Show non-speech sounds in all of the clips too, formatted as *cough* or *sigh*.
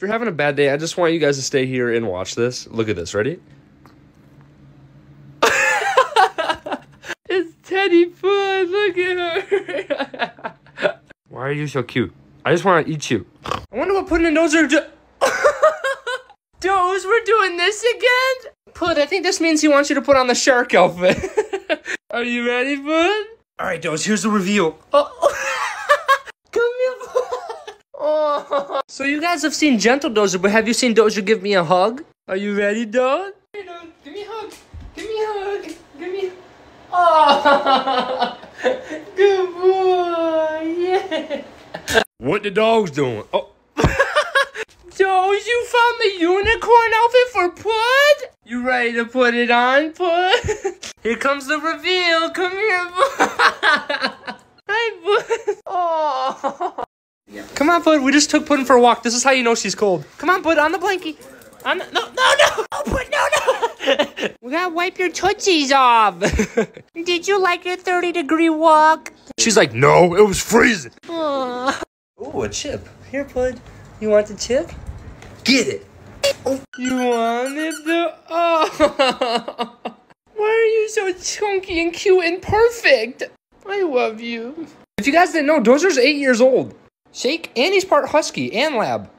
If you're having a bad day, I just want you guys to stay here and watch this. Look at this. Ready? *laughs* it's Teddy Foot. Look at her. *laughs* Why are you so cute? I just want to eat you. I wonder what Puddin' and Doze are do- Doze, we're doing this again? Pud, I think this means he wants you to put on the shark outfit. *laughs* are you ready, Pud? Alright, Doze, here's the reveal. Oh. Come here, Pud. Oh. So you guys have seen Gentle Dozer, but have you seen Dozer give me a hug? Are you ready, Doze? Hey, Doze, give me a hug. Give me a hug. Give me. Oh, *laughs* good boy. Yeah. What the dog's doing? Oh. *laughs* Doze, you found the unicorn outfit for Pud? You ready to put it on, Pud? *laughs* Here comes the reveal. Come here, Pud. Hi, Pud. Oh. Come on, Pud. We just took Puddin' for a walk. This is how you know she's cold. Come on, Pud. On the blankie. On the, no, no, no. *laughs* Oh, Pud, no, no. *laughs* we gotta wipe your tootsies off. *laughs* Did you like your 30 degree walk? She's like, no, it was freezing. Aww. Ooh, a chip. Here, Pud. You want the chip? Get it. Oh, you want it? The oh. Why are you so chunky and cute and perfect? I love you. If you guys didn't know, Dozer's eight years old. Shake, and he's part husky and lab.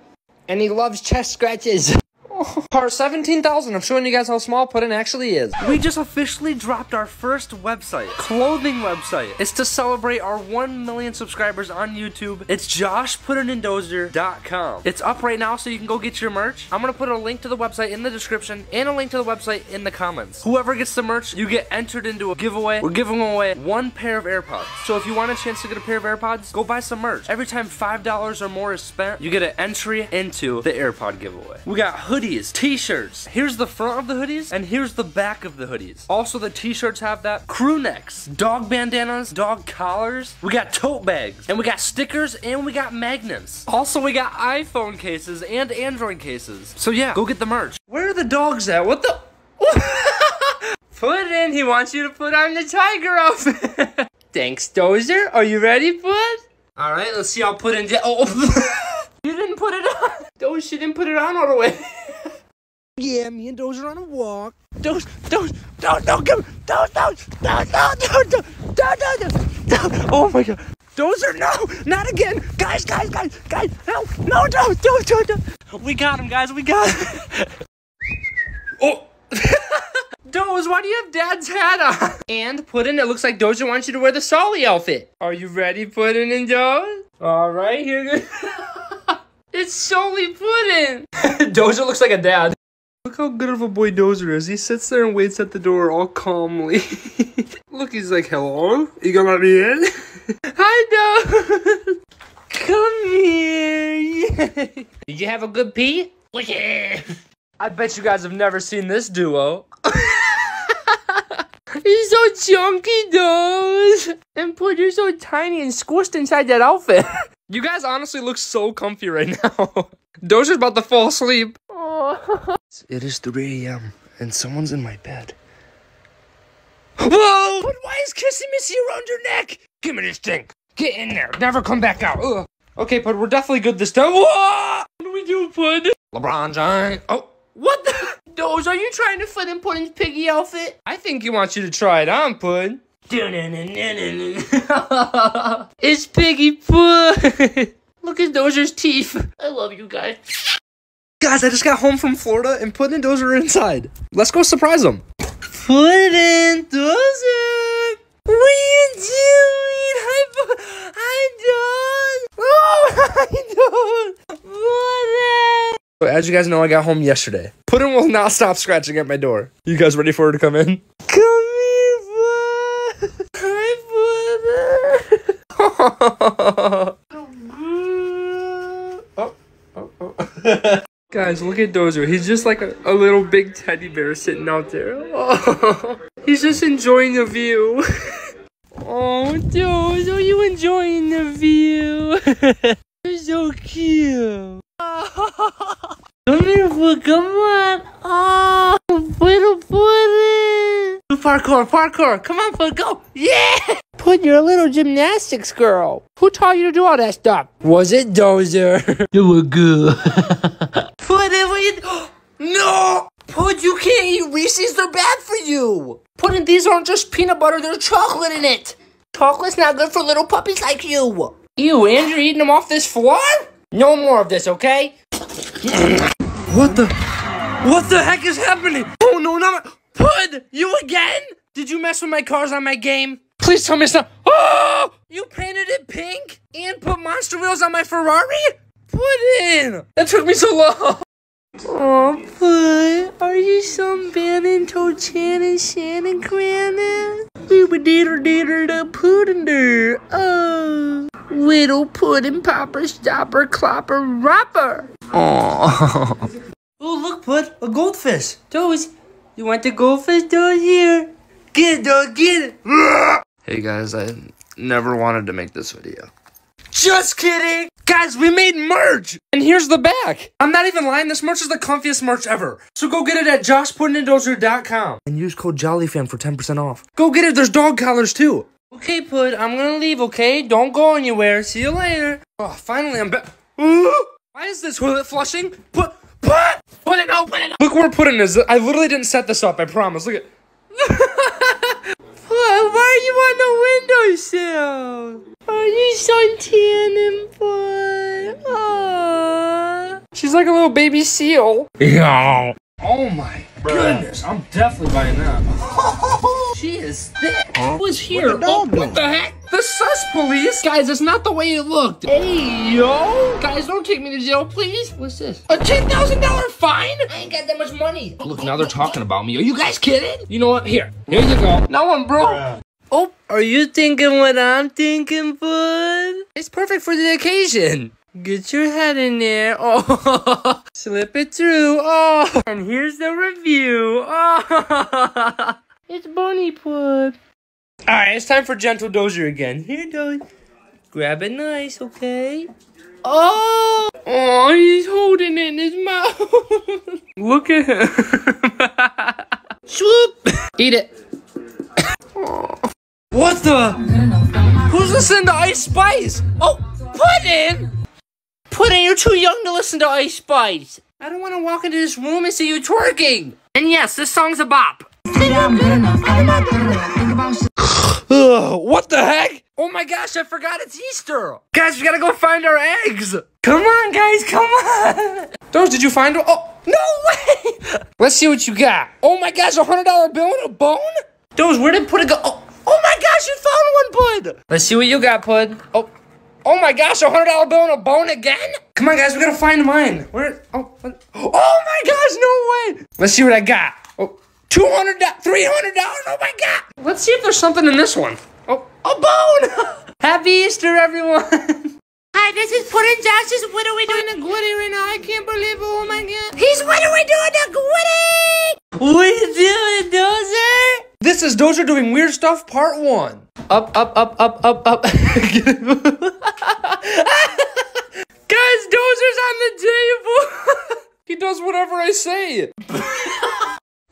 And he loves chest scratches. *laughs* *laughs* Part 17,000. I'm showing you guys how small Puddin' actually is. We just officially dropped our first website, clothing website. It's to celebrate our 1 million subscribers on YouTube. It's joshpuddinanddozer.com. It's up right now so you can go get your merch. I'm gonna put a link to the website in the description and a link to the website in the comments. Whoever gets the merch, you get entered into a giveaway. We're giving away one pair of AirPods. So if you want a chance to get a pair of AirPods, go buy some merch. Every time $5 or more is spent, you get an entry into the AirPod giveaway. We got hoodies, t-shirts. Here's the front of the hoodies and here's the back of the hoodies. Also the t-shirts have that. Crew necks, dog bandanas, dog collars. We got tote bags and we got stickers and we got magnets. Also we got iPhone cases and Android cases. So yeah, go get the merch. Where are the dogs at? What the? *laughs* Puddin, he wants you to put on the tiger outfit. *laughs* Thanks, Dozer. Are you ready, bud? All right, let's see how Put in. Oh, *laughs* you didn't put it on. Doze, she didn't put it on all the way. Yeah, me and Dozer on a walk. Doze, Doze, don't, don't, come, Doze, Doze, no, no, no, no, no, no, no, oh my god. Dozer, no, not again. Guys, guys, guys, guys, no, no, no, no, no, no. We got him, guys, we got him. *laughs* oh. *laughs* Doze, why do you have dad's hat on? And Puddin, it looks like Dozer wants you to wear the Solly outfit. Are you ready, Puddin and Doze? All right, here we go. *laughs* it's Solly Puddin. Dozer looks like a dad. Look how good of a boy Dozer is. He sits there and waits at the door all calmly. *laughs* Look, he's like, hello? You gonna let me in? *laughs* Hi, Doze. *laughs* Come here. Yay. Did you have a good pee? Yeah. I bet you guys have never seen this duo. He's so chunky, Doze. And Pud, you're so tiny and squished inside that outfit. you guys honestly look so comfy right now. Dozer's about to fall asleep. *laughs* It is 3 a.m. and someone's in my bed. Whoa! But why is Kissy Missy around your neck? Give me this thing. Get in there. Never come back out. Ugh. Okay, Pud, we're definitely good this time. Whoa! What do we do, Pud? LeBron James. Oh, what the? Doze, are you trying to fit in Puddin's piggy outfit? I think he wants you to try it on, Pud. *laughs* it's Piggy Pud. *laughs* Look at Dozer's teeth. I love you guys. Guys, I just got home from Florida and Puddin' and Dozer are inside. Let's go surprise them. Puddin', Dozer. What are you doing? Hi, Hi, Doz. Oh, *laughs* hi, Doz. Puddin'. As you guys know, I got home yesterday. Puddin' will not stop scratching at my door. You guys ready for her to come in? Come here, Bud. Hi, Puddin'. *laughs* oh, oh, oh. Guys, look at Dozer. He's just like a, a little big teddy bear sitting out there. Oh, *laughs* he's just enjoying the view. *laughs* Oh, Dozer, are you enjoying the view? *laughs* You're so cute. Foot. Come on. Oh, little Puddin. Do parkour, parkour. Come on, Foot. Go. Yeah. Pud you're little gymnastics girl. Who taught you to do all that stuff? Was it Dozer? You look good. Put it you No! Pud you can't eat Reese's, they're bad for you. Puddin these aren't just peanut butter, there's chocolate in it. Chocolate's not good for little puppies like you. Ew, and you're eating them off this floor? No more of this, okay? *coughs* what the? What the heck is happening? Oh no, not my. Pud! You again? Did you mess with my cars on my game? Please tell me it's not. Oh! *gasps* You painted it pink and put monster wheels on my Ferrari? Puddin! That took me so long. Oh, Pud, are you sunbathing Tochan and Shannon Granite? We would diddle diddle the pudding there. Oh, little pudding popper stopper clopper rapper. Oh. Oh, look, Pud, a goldfish. Doze, you want the goldfish down here? Get it, dog, get it. hey guys, I never wanted to make this video. Just kidding. Guys, we made merch! And here's the back. I'm not even lying, this merch is the comfiest merch ever. So go get it at joshpuddinanddozer.com. And use code JOLLYFAM for 10% off. Go get it, there's dog collars too. Okay, Pud, I'm gonna leave, okay? Don't go anywhere. See you later. Oh, finally I'm back. Why is this toilet flushing? Put, put, put it out, put it out. Look where putting is. I literally didn't set this up, I promise. Look at. *laughs* Pud, why are you on the windowsill? Are oh, you suntanning, Pud? Aww. She's like a little baby seal. Yeah. Oh my goodness, I'm definitely buying that. *laughs* She is thick. Who's here? Oh, what the heck? The sus police? Guys, that's not the way it looked. Hey, yo. Guys, don't take me to jail, please. What's this? A $10,000 fine? I ain't got that much money. Look, now they're talking about me. Are you guys kidding? You know what? Here. Here you go. Now I'm broke. Oh, are you thinking what I'm thinking, bud? It's perfect for the occasion. Get your head in there. Oh, *laughs* slip it through. Oh, and here's the review. Oh, *laughs* it's Bunny Pud. All right, it's time for Gentle Dozer again. Here, Dozer. Grab it nice, okay? Oh, oh, he's holding it in his mouth. *laughs* Look at him. *laughs* Swoop. Eat it. *coughs* what the? Who's listening to Ice Spice? Oh, Puddin! Puddin, you're too young to listen to Ice Spice. I don't want to walk into this room and see you twerking. And yes, this song's a bop. Ugh, what the heck? Oh my gosh, I forgot it's Easter. Guys, we gotta go find our eggs. Come on, guys, come on. Doze, did you find them? Oh, no way. Let's see what you got. Oh my gosh, a $100 bill and a bone? Doze, where did Puddin go? Oh, oh my gosh, you found one, Pud. Let's see what you got, Pud. Oh, oh my gosh, a $100 bill and a bone again? Come on, guys, we gotta find mine. Where? Oh, oh my gosh, no way. Let's see what I got. Oh, $200, $300, oh my God. Let's see if there's something in this one. Oh, a bone. *laughs* Happy Easter, everyone. *laughs* Hi, this is Puddin Josh's. What are we doing the Griddy right now? I can't believe it. Oh my god. He's what are we doing the Griddy? what are you doing, Dozer? This is Dozer doing weird stuff, part one. Up, up, up, up, up, up. *laughs* Guys, Dozer's on the table. he does whatever I say.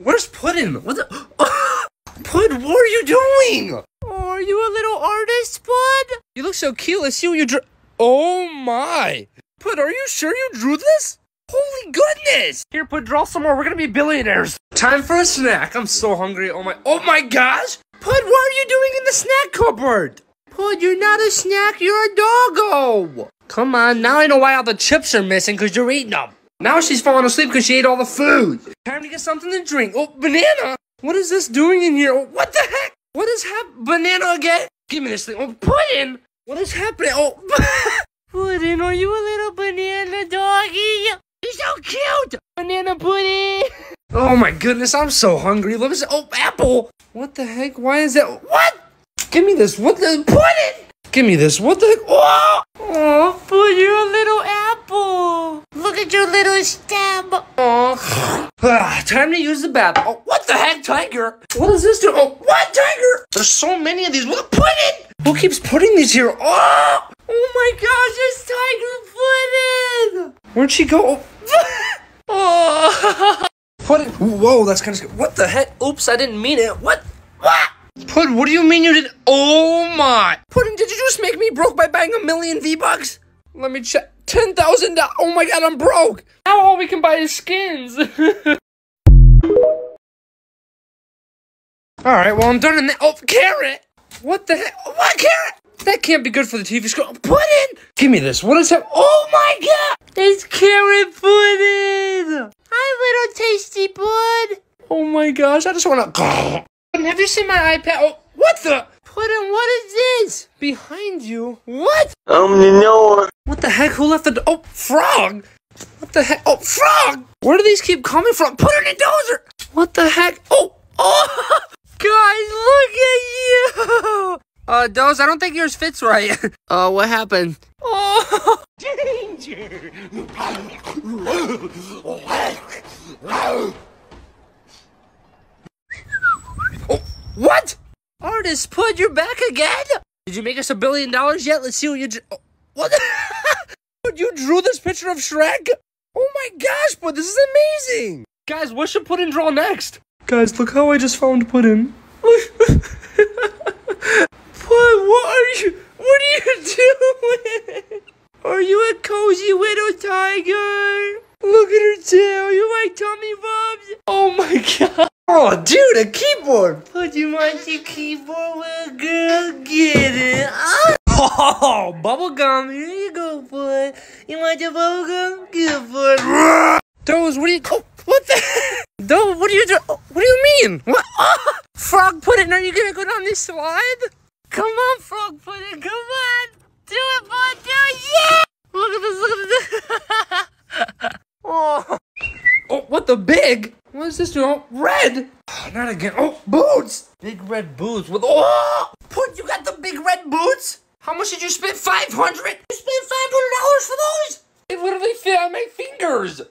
Where's Puddin? What the? *gasps* Pud, what are you doing? Oh, are you a little artist, Bud? You look so cute. Let's see what you drew. Oh my. Pud, are you sure you drew this? Holy goodness! Here, Pud, draw some more. We're gonna be billionaires. Time for a snack. I'm so hungry. Oh my. Oh my gosh! Pud, what are you doing in the snack cupboard? Pud, you're not a snack. You're a doggo. Come on, now I know why all the chips are missing because you're eating them. Now she's falling asleep because she ate all the food. Time to get something to drink. Oh, banana! What is this doing in here? Oh, what the heck? What is hap- Banana again? Give me this thing. Oh, pudding! What is happening? Oh, *laughs* Puddin, are you a little banana doggy? You're so cute. Banana pudding. oh my goodness, I'm so hungry. Let me see. Oh, apple! What the heck? Why is that? What? Give me this. What the? Pudding! Give me this. What the heck? Oh! Oh, Pud, you're a little apple. Look at your little stem. Oh. Ah, time to use the bath. Oh, what the heck, Tiger? What does this do? Oh, what, Tiger? There's so many of these. What, pudding? Who keeps putting these here? Oh! Oh my gosh, it's Tiger Puddin. Where'd she go? Oh! *laughs* *laughs* Pudding. Whoa, that's kind of scary. What the heck? Oops, I didn't mean it. What? What? Puddin, what do you mean you did? Oh my! Puddin, did you just make me broke by buying a million V-Bucks? Let me check. Ten thousand dollars. Oh my god, I'm broke. Now all we can buy is skins. *laughs* Alright, well, I'm done in that. Oh, carrot! What the heck? What carrot? That can't be good for the TV screen. Oh, Puddin! Give me this. What is that? Oh my god! It's carrot pudding! Hi, little tasty bud. Oh my gosh, I just wanna. *laughs* Have you seen my iPad? Oh, what the? Puddin', what is this? Behind you? What? Um, you know What the heck? Who left the. Oh, frog! What the heck? Oh, frog! Where do these keep coming from? Put it in dozer! What the heck? Oh, oh! *laughs* Guys, look at you! Uh, Doze, I don't think yours fits right. *laughs* Uh, what happened? Oh! *laughs* Oh, what? Artist, put your back again? Did you make us a billion dollars yet? Let's see what you drew. Oh, what? *laughs* Dude, you drew this picture of Shrek? Oh my gosh, but this is amazing! Guys, what should Puddin draw next? Guys, look how I just found Puddin. Pud, *laughs* what are you? What are you doing? Are you a cozy little tiger? Look at her tail. You like tummy bubs? Oh my *laughs* god. Oh, dude, a keyboard. Pud, you want your keyboard, little girl? Get it. Oh, oh bubble gum. Here you go, boy. You want your bubble gum? Good, Pud. Doze, what are you? Oh, what the? Doze, what are you doing? Oh, what do you mean? What? Oh, *laughs* frog pudding, are you gonna go down this slide? Come on, frog pudding, come on. Do it, bud, do it, yeah! Look at this, look at this. *laughs* oh. oh, what the big? What is this doing? Oh, red. Oh, *sighs* not again. Oh, boots. Big red boots with, oh! Pud, you got the big red boots? How much did you spend? 500? You spent $500 for those? They literally fit on my fingers.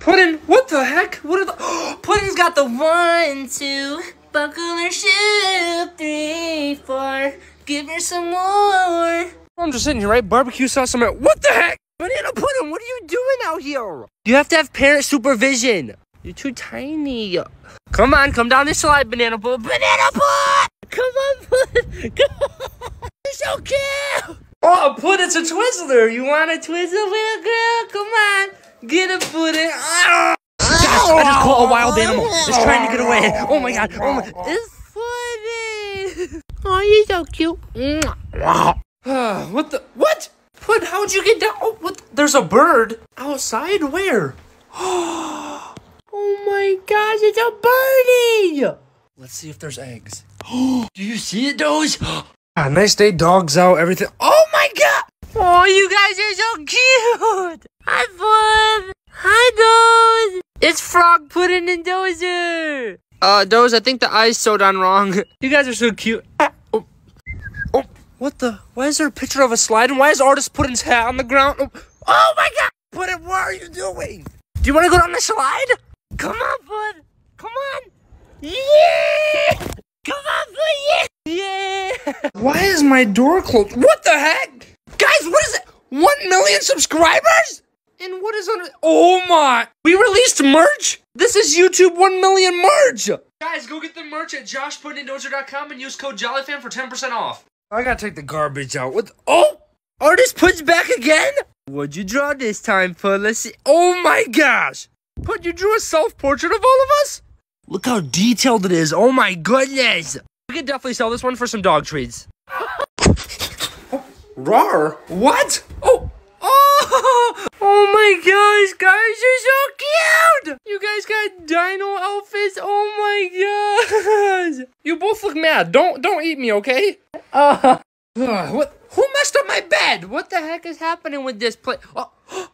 Puddin, what the heck? What are the? *gasps* Puddin's got the one, two, buckle her shoe, three, four. Give her some more. I'm just sitting here, right? Barbecue sauce. I'm at, what the heck? Banana Puddin, what are you doing out here? You have to have parent supervision. You're too tiny. Come on, come down this slide, Banana Puddin. Banana Puddin! Come on, Puddin. You're so cute. Oh, Puddin, it's a Twizzler. You want a Twizzler, little girl? Come on. Get a Puddin. Ah! Gosh, I just caught a wild animal. It's trying to get away. Oh my god. Oh my. It's Puddin. *laughs* Oh, you're so cute. *sighs* What the? What? Pud, how'd you get down? Oh, what? There's a bird outside. Where? *gasps* oh my gosh, it's a birdie! Let's see if there's eggs. *gasps* Do you see it, Doze? *gasps* ah, nice day, dogs out, everything. Oh my god! Oh, you guys are so cute! Hi, Bud! Hi, Doze! It's Frog Pudding and Dozer! Uh, Doze, I think the eyes sewed on wrong. *laughs* You guys are so cute. Ah, oh. Oh, what the? Why is there a picture of a slide? And why is Artist Puddin's hat on the ground? Oh, oh my god! Puddin, what are you doing? Do you want to go down the slide? Come on, Bud! Come on! Yeah! Come on, Bud! Yeah! Yeah! Why is my door closed? What the heck? Guys, what is it? One million subscribers? And what is on Oh my! We released merch? This is YouTube 1 million merch! Guys, go get the merch at joshpuddingdozer.com and use code JOLLYFAM for 10% off. I gotta take the garbage out. What? Oh! Artist Pud's back again? What'd you draw this time, Pud? Let's see. Oh my gosh! Pud, you drew a self-portrait of all of us? Look how detailed it is. Oh my goodness! We could definitely sell this one for some dog treats. oh, Rar? What? Oh! Oh! Oh my gosh, guys, you're so cute! You guys got dino outfits. Oh my gosh! You both look mad. Don't don't eat me, okay? Uh, uh, *sighs* what? Who messed up my bed? What the heck is happening with this place? Oh, Bud!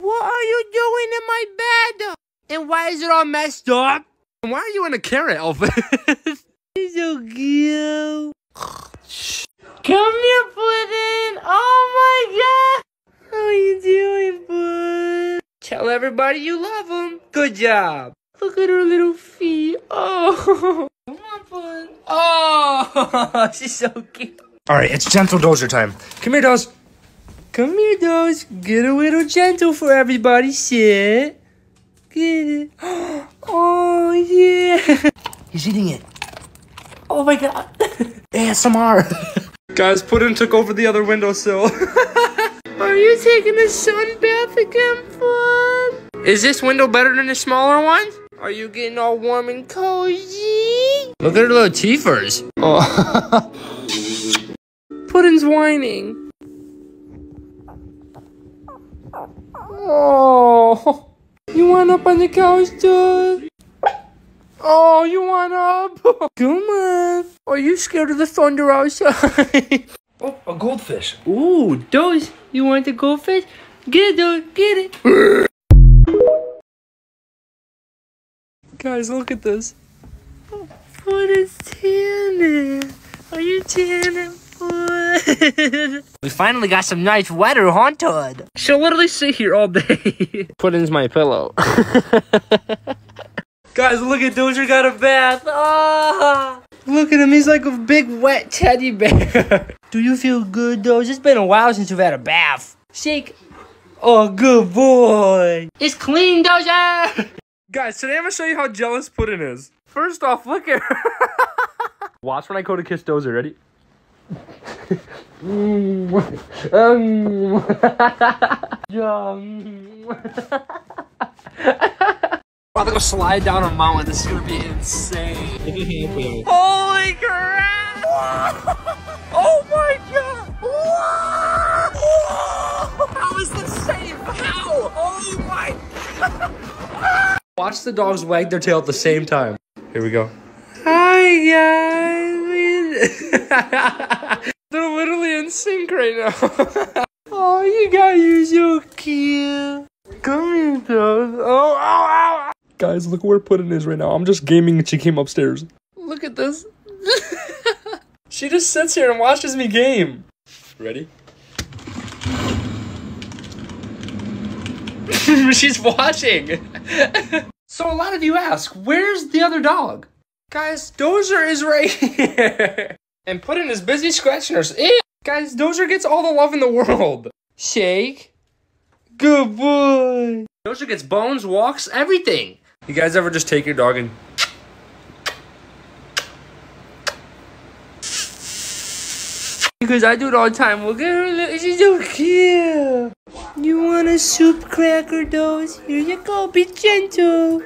What are you doing in my bed? And why is it all messed up? And why are you in a carrot outfit? *laughs* You're so cute. *sighs* Come here, Puddin! Oh my god! How are you doing, Bud? Tell everybody you love them. Good job. Look at her little feet. *laughs* Oh. Come on, Bud. Oh, *laughs* she's so cute. All right, it's gentle dozer time. Come here, Doze. Come here, Doze. Get a little gentle for everybody. Sit. Get it. *gasps* Oh, yeah. *laughs* He's eating it. Oh my god. *laughs* ASMR. *laughs* Guys, Puddin took over the other windowsill. Are you taking a sun bath again, Fun? Is this window better than the smaller one? Are you getting all warm and cozy? Look at her little teethers. Oh. Puddin's whining. Oh. You want up on the couch, dude? Oh, you want up? Come on. Are you scared of the thunder outside? *laughs* oh, a goldfish. Ooh, those. You want the goldfish? Get it, dude. Get it. Guys, look at this. Oh, what is tanning? Are you tanning? *laughs* we finally got some nice weather, huh, Todd? She'll literally sit here all day. *laughs* Puddin's my pillow. *laughs* Guys, look at Dozer got a bath. Ah! Look at him, he's like a big wet teddy bear. Do you feel good, Dozer? It's been a while since you've had a bath. Shake. Oh, good boy. It's clean, Dozer. Guys, today I'm gonna show you how jealous Puddin is. First off, look at her. Watch when I go to kiss Dozer. Ready? I'm gonna slide down a mountain. This is gonna be insane. Holy crap! oh my god! How is this safe? How? Oh my! Watch the dogs wag their tail at the same time. Here we go. Hi guys! *laughs* They're literally in sync right now. *laughs* oh, you guys are so cute. Come here, dogs. Oh, ow, ow. Guys, look where Puddin is right now. I'm just gaming and she came upstairs. Look at this. *laughs* she just sits here and watches me game. Ready? She's watching. so a lot of you ask, where's the other dog? Guys, Dozer is right here. and Puddin is busy scratching her. Ew. Guys, Dozer gets all the love in the world. Shake. Good boy. Dozer gets bones, walks, everything. You guys ever just take your dog and Because I do it all the time. Look at her, look, she's so cute. You want a soup cracker, Doze? Here you go, be gentle.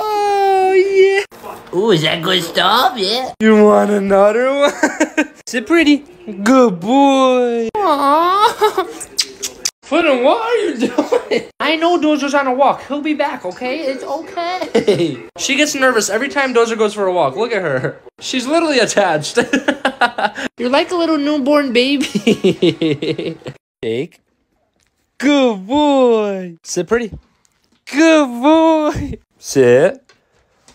Oh, yeah. Ooh, is that good stuff? Yeah. You want another one? *laughs* Sit pretty. Good boy. Aww. Puddin, what are you doing? I know Dozer's on a walk. He'll be back, okay? It's okay. she gets nervous every time Dozer goes for a walk. Look at her. She's literally attached. *laughs* You're like a little newborn baby. *laughs* Take. Good boy. Sit pretty. Good boy. Sit.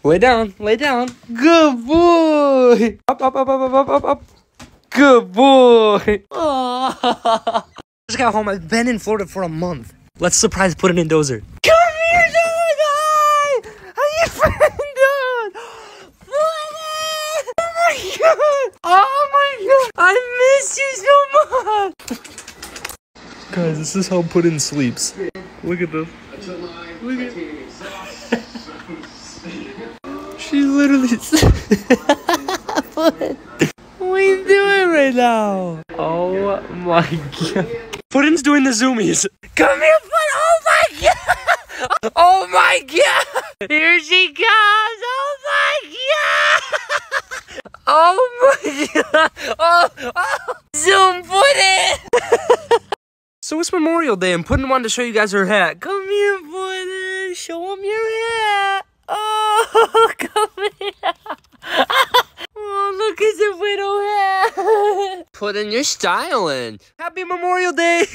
Lay down. Lay down. Good boy. Up, up, up, up, up, up, up, up. Good boy. Oh. *laughs* Just got home. I've been in Florida for a month. Let's surprise Puddin and Dozer. Come here, dude! Hi! How you feeling, dude? Puddin! Oh my god! Oh my god! I miss you so much! Guys, this is how Puddin sleeps. Look at this. Look at She literally. *laughs* what are you doing right now? Oh my god. Puddin's doing the zoomies. Come here, Puddin! Oh my god! *laughs* Oh my god! Here she comes! Oh my god! *laughs* Oh my god! Oh, oh. Zoom Puddin! so it's Memorial Day and Puddin wanted to show you guys her hat. Come here, Puddin! Show them your hat! Oh, *laughs* come here! *laughs* Oh, look at the widow hat! *laughs* Puddin, you're styling. Happy Memorial Day!